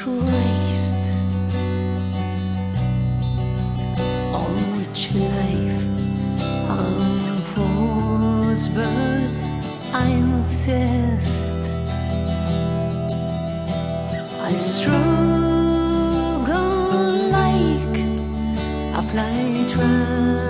to waste on which life unfolds, but I insist. I struggle like a fly trap.